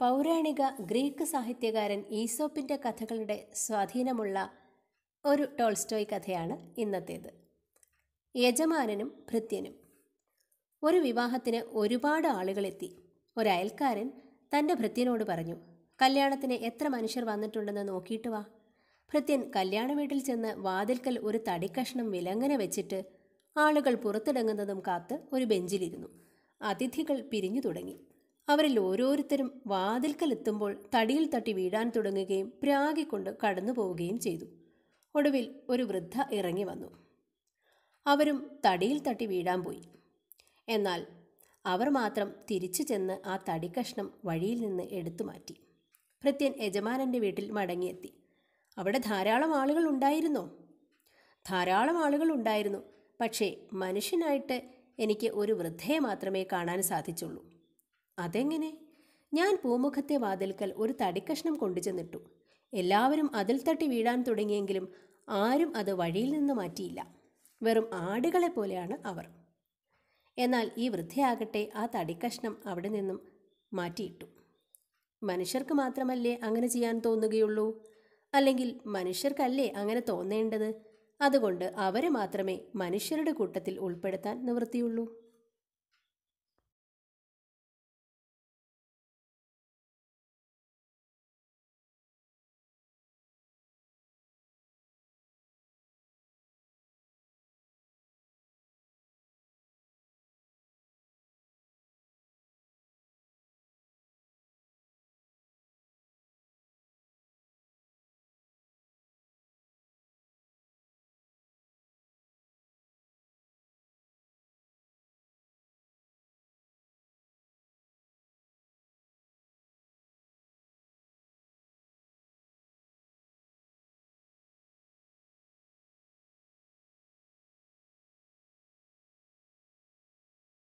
പൗരാണിക ഗ്രീക്ക് സാഹിത്യകാരൻ ഈസോപ്പിന്റെ കഥകളുടെ സ്വാധീനമുള്ള ഒരു ടോൾസ്റ്റോയ് കഥയാണ് ഇന്നത്തേത്. യജമാനനും ഭൃത്യനും. ഒരു വിവാഹത്തിന് ഒരുപാട് ആളുകളെത്തി. ഒരയൽക്കാരൻ തന്റെ ഭൃത്യനോട് പറഞ്ഞു കല്യാണത്തിന് എത്ര മനുഷ്യർ വന്നിട്ടുണ്ടെന്ന് നോക്കിയിട്ട് വാ. ഭൃത്യൻ കല്യാണ വീട്ടിൽ ചെന്ന് വാതിൽക്കൽ ഒരു തടിക്കഷ്ണം വിലങ്ങനെ വെച്ചിട്ട് ആളുകൾ പുറത്തിടങ്ങുന്നതും കാത്ത് ഒരു ബെഞ്ചിലിരുന്നു. അതിഥികൾ പിരിഞ്ഞു തുടങ്ങി. അവരിൽ ഓരോരുത്തരും വാതിൽക്കൽ എത്തുമ്പോൾ തടിയിൽ തട്ടി വീഴാൻ തുടങ്ങുകയും പ്രാഗിക്കൊണ്ട് കടന്നു പോവുകയും ചെയ്തു. ഒടുവിൽ ഒരു വൃദ്ധ ഇറങ്ങി വന്നു. അവരും തടിയിൽ തട്ടി വീഴാൻ പോയി. എന്നാൽ അവർ മാത്രം തിരിച്ചു ചെന്ന് ആ തടിക്കഷ്ണം വഴിയിൽ നിന്ന് എടുത്തു മാറ്റി. ഭൃത്യൻ യജമാനന്റെ വീട്ടിൽ മടങ്ങിയെത്തി. അവിടെ ധാരാളം ആളുകൾ ഉണ്ടായിരുന്നോ? ധാരാളം ആളുകൾ ഉണ്ടായിരുന്നു. പക്ഷേ മനുഷ്യനായിട്ട് എനിക്ക് ഒരു വൃദ്ധയെ മാത്രമേ കാണാൻ സാധിച്ചുള്ളൂ. അതെങ്ങനെ? ഞാൻ പൂമുഖത്തെ വാതിൽക്കൽ ഒരു തടിക്കഷ്ണം കൊണ്ടുചെന്നിട്ടു. എല്ലാവരും അതിൽ തട്ടി വീഴാൻ തുടങ്ങിയെങ്കിലും ആരും അത് വഴിയിൽ നിന്ന് മാറ്റിയില്ല. വെറും ആടുകളെ പോലെയാണ് അവർ. എന്നാൽ ഈ വൃദ്ധയാകട്ടെ ആ തടിക്കഷ്ണം അവിടെ നിന്നും മാറ്റിയിട്ടു. മനുഷ്യർക്ക് മാത്രമല്ലേ അങ്ങനെ ചെയ്യാൻ തോന്നുകയുള്ളൂ? അല്ലെങ്കിൽ മനുഷ്യർക്കല്ലേ അങ്ങനെ തോന്നേണ്ടത്? അതുകൊണ്ട് അവരെ മാത്രമേ മനുഷ്യരുടെ കൂട്ടത്തിൽ ഉൾപ്പെടുത്താൻ നിവൃത്തിയുള്ളൂ.